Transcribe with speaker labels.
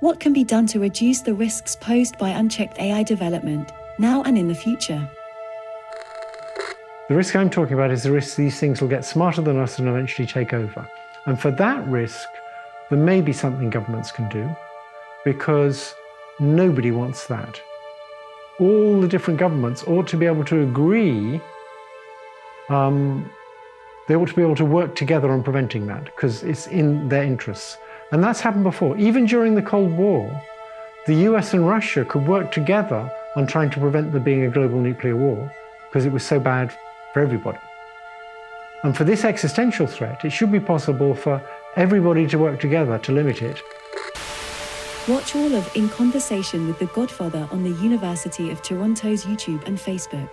Speaker 1: What can be done to reduce the risks posed by unchecked AI development, now and in the future?
Speaker 2: The risk I'm talking about is the risk these things will get smarter than us and eventually take over. And for that risk, there may be something governments can do because nobody wants that. All the different governments ought to be able to agree, um, they ought to be able to work together on preventing that because it's in their interests. And that's happened before. Even during the Cold War, the US and Russia could work together on trying to prevent there being a global nuclear war because it was so bad for everybody. And for this existential threat, it should be possible for everybody to work together to limit it.
Speaker 1: Watch all of In Conversation with the Godfather on the University of Toronto's YouTube and Facebook.